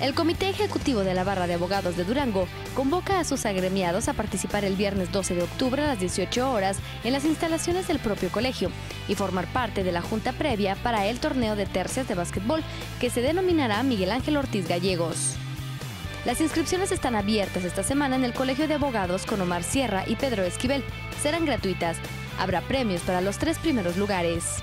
El Comité Ejecutivo de la Barra de Abogados de Durango convoca a sus agremiados a participar el viernes 12 de octubre a las 18 horas en las instalaciones del propio colegio y formar parte de la junta previa para el torneo de tercias de básquetbol que se denominará Miguel Ángel Ortiz Gallegos. Las inscripciones están abiertas esta semana en el Colegio de Abogados con Omar Sierra y Pedro Esquivel. Serán gratuitas. Habrá premios para los tres primeros lugares.